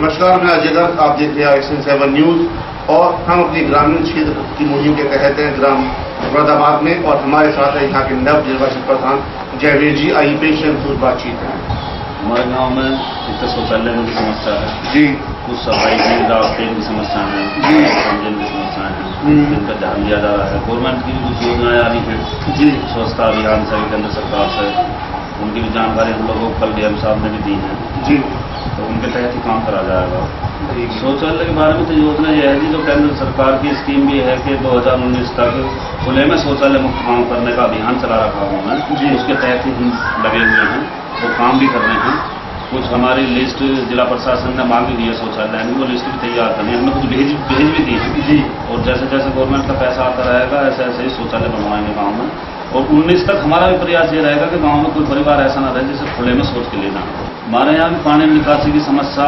नमस्कार मैं अजय गर्ग आप देख रहे हैं एक्शन सेवन न्यूज़ और हम अपनी ग्रामीण क्षेत्र की मुहिम के तहत हैं ग्राम मुरादाबाद में और हमारे साथ है यहाँ के नव निर्वाचित प्रधान जयवीर जी आई कुछ बातचीत है। हमारे गाँव में तो शौचालय की समस्या है। जी। कुछ सफ़ाई की रास्ते की समस्या है जी। की समस्या है हम्म। जिनका ध्यान दिया जा रहा है। गवर्नमेंट की भी कुछ योजनाएँ आ रही है। जी। स्वच्छता अभियान से केंद्र सरकार से उनकी भी जानकारी हम लोगों को कल डीएम साहब ने भी दी है। जी। तो उनके तहत ही काम करा जाएगा। शौचालय के बारे में तो योजना यह है कि जो केंद्र सरकार की स्कीम भी है कि 2019 तक खुले में शौचालय मुक्त काम करने का अभियान चला रखा हूँ। मैं जी। उसके तहत ही हम लगे हुए हैं वो काम भी कर रहे हैं। कुछ हमारी लिस्ट जिला प्रशासन ने मांगी हुई है शौचालय की वो लिस्ट भी तैयार करनी है। हमने कुछ भेज भेज भी दी है। जी। और जैसे जैसे गवर्नमेंट का पैसा आता रहेगा ऐसे ऐसे ही शौचालय बनवाएँगे गाँव में। और उन्नीस तक हमारा भी प्रयास ये रहेगा कि गाँव में कोई परिवार ऐसा ना रहे जिसे खुले में सोच के लेना हमारे यहाँ भी पानी निकासी की समस्या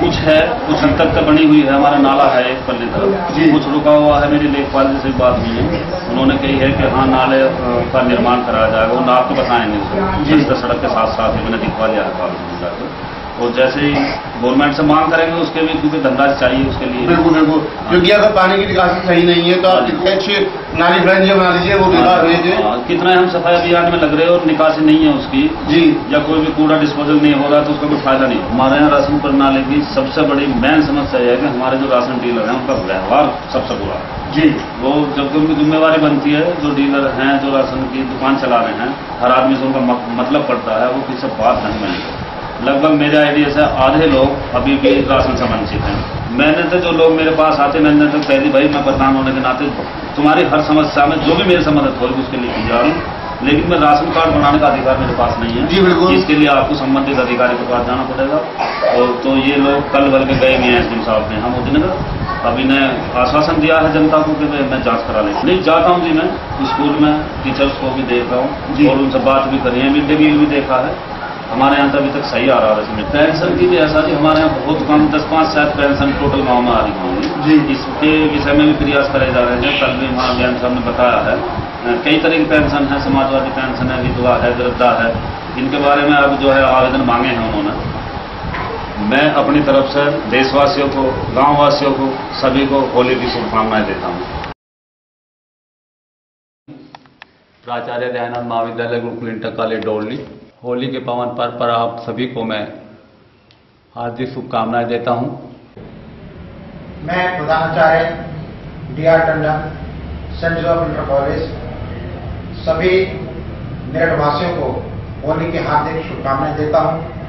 कुछ है कुछ हद तक तो बनी हुई है हमारा नाला है एक पल्ली तरफ़ जी। कुछ रुका हुआ है मेरी लेखपाल जी से बात हुई है। उन्होंने कही है कि हाँ नाले का निर्माण कराया जाएगा वो नाप तो बताएँगे। जी। जिस सड़क के साथ साथ ही मैंने दिखवा लिया है और जैसे ही गवर्नमेंट से मांग करेंगे उसके भी क्योंकि धंधा चाहिए उसके लिए। बिल्कुल बिल्कुल। क्योंकि अगर पानी की निकासी सही नहीं है तो आप कितने अच्छे नाली ब्रांच बना लीजिए वो बेकार भेजे हाँ, कितना हम सफ़ाई अभियान में लग रहे हैं और निकासी नहीं है उसकी। जी। या कोई भी कूड़ा डिस्पोजल नहीं हो रहा तो उसका कोई फ़ायदा नहीं। हमारे यहाँ राशन प्रणाली की सबसे बड़ी मेन समस्या यह है कि हमारे जो राशन डीलर हैं उनका व्यवहार सबसे बुरा है। जी। वो जबकि उनकी जिम्मेवारी बनती है जो डीलर हैं जो राशन की दुकान चला रहे हैं हर आदमी से उनका मतलब पड़ता है वो किसी बात नहीं मानेंगे लगभग मेरे आइडिया से आधे लोग अभी भी राशन से वंचित हैं। मैंने तो जो लोग मेरे पास आते मैंने तो कह दी भाई मैं प्रधान होने के नाते तुम्हारी हर समस्या में जो भी मेरे से मदद होगी उसके लिए तैयार हूँ। लेकिन मैं राशन कार्ड बनाने का अधिकार मेरे पास नहीं है। जी, बिल्कुल। इसके लिए आपको संबंधित अधिकारी के पास जाना पड़ेगा। और तो ये लोग कल भर के गए हुए हैं एस साहब ने। हम उदयनगर अभी इन्हें आश्वासन दिया है जनता को कि मैं जाँच करा लें नहीं जाता हूँ जी मैं। स्कूल में टीचर्स को भी देख रहा जी। हूँ और उनसे बात भी करी है। मिड डे मील भी देखा है। हमारे यहाँ तो अभी तक सही आ रहा है। इसमें पेंशन की भी ऐसा जी हमारे यहाँ बहुत कम दस पाँच शायद पेंशन टोटल गाँव में आ रही होंगी। जी। इसके विषय में भी प्रयास करे जा रहे हैं। कल भी हमारा बयान साहब ने बताया है। कई तरह की पेंशन है समाजवादी पेंशन है विधवा है वृद्धा है। इनके बारे में अब जो है आवेदन मांगे हैं उन्होंने। मैं अपनी तरफ़ से देशवासियों को गांववासियों को सभी को होली की शुभकामनाएँ देता हूँ। प्राचार्य दयानंद महाविद्यालय गुरुकुल इंटर कॉलेज डोरली होली के पावन पर्व पर आप सभी को मैं हार्दिक शुभकामनाएँ देता हूँ। मैं प्रधानाचार्य D R Tandon Saint Joseph Inter College सभी मेरठवासियों को होली की हार्दिक शुभकामनाएँ देता हूँ।